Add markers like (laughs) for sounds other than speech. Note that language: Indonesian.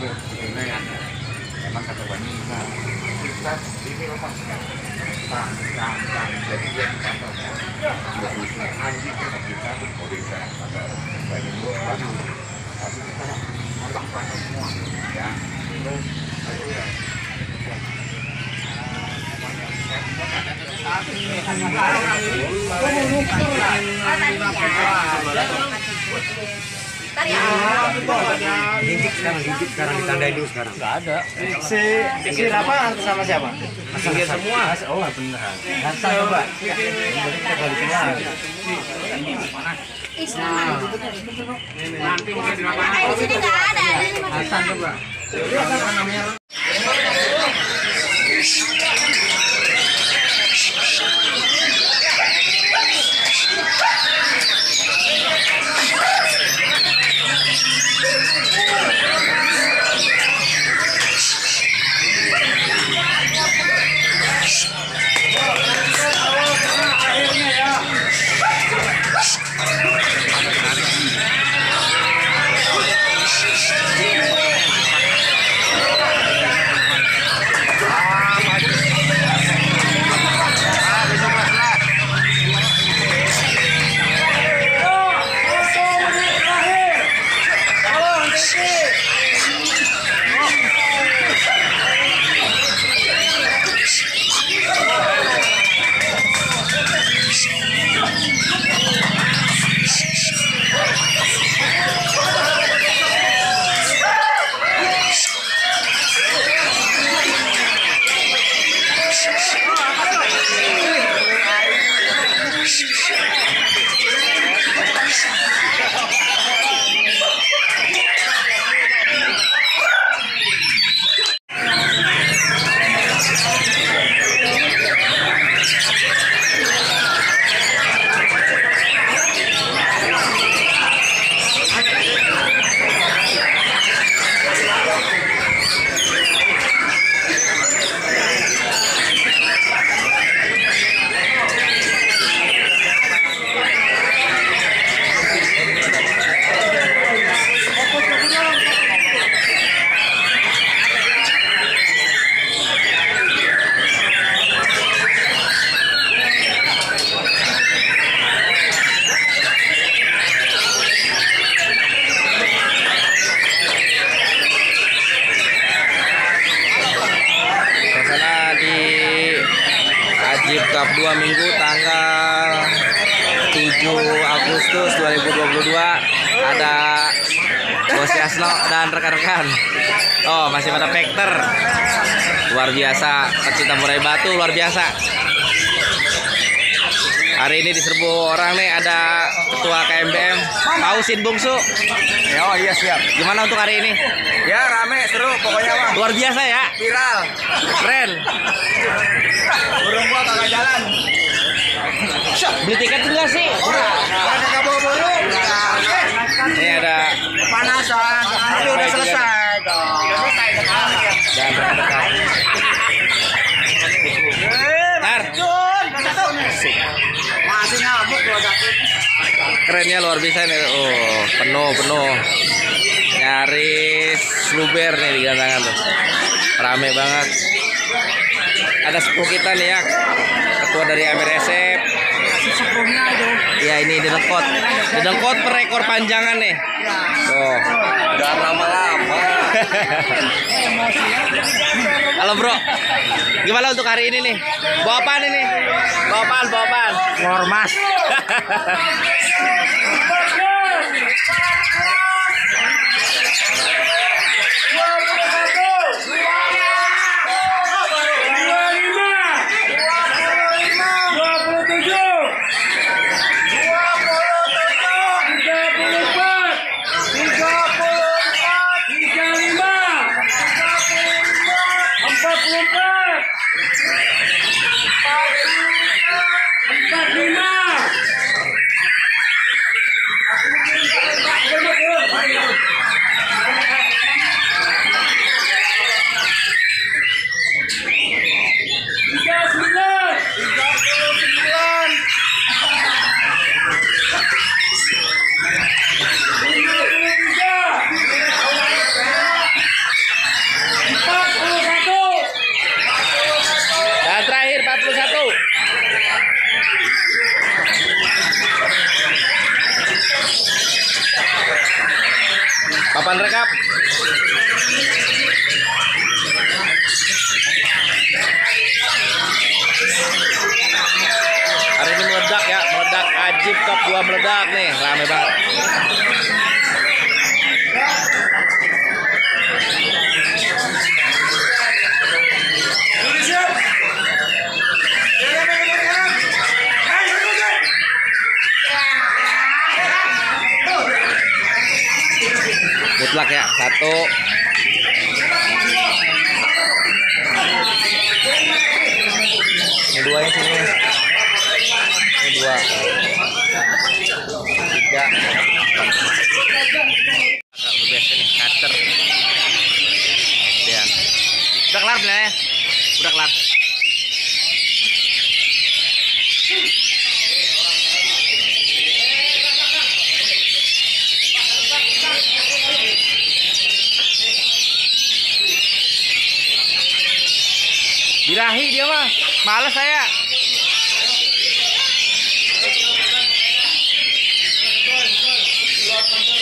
yang lepas kan tang tang tang jadi dia kata ya anjing kan kita tuh kalau bisa kata Bani itu Bani tapi kita melakukan semua ya terus ayo ya Licik sekarang, licik sekarang ditandain dulu sekarang. Nggak ada. Si si Rafa sama siapa? Tiga semua. Oh, benar. Hasan coba. Nanti mungkin di lapangan. di sini nggak ada. Hasan coba. Suasana Ajib Cup 2 Minggu tanggal 7 Agustus 2022 ada Bos Yasno dan rekan-rekan. Oh, masih pada Vector. Luar biasa, pecinta murai batu luar biasa. Hari ini diserbu orang nih ada ketua KMBM Pausin Bungsu. Oh iya siap. Gimana untuk hari ini? Ya rame seru pokoknya mah. Luar biasa ya. Viral. Keren. Burung gua kagak jalan. Beli tiket enggak sih? Kagak bawa burung. Ini ada Panasan. Tapi udah selesai dong. dan rekan-rekan. Tar, Masih nyabuk gua sakit. Kerennya luar biasa nih. Oh, penuh penuh. Nyaris luber nih di gantangan tuh. Rame banget. Ada sepuh kita nih ya. Ketua dari Amir Esep sebelumnya itu. Ya ini dedekot. Dedekot per ekor panjangan nih. Oh. Udah lama-lama. Halo bro, gimana untuk hari ini nih? Bawa ini? Bawa apaan, bawa. (laughs) มันแปลกดีมาก Ajib Top 2 meledak nih, rame banget. Mutlak ya, satu. Dua yang sini. Dua. Tiga. Agak biasa nih, cutter. Kemudian. Udah kelar belum ya? Udah kelar. Birahi dia mah. Males saya. Juara dua.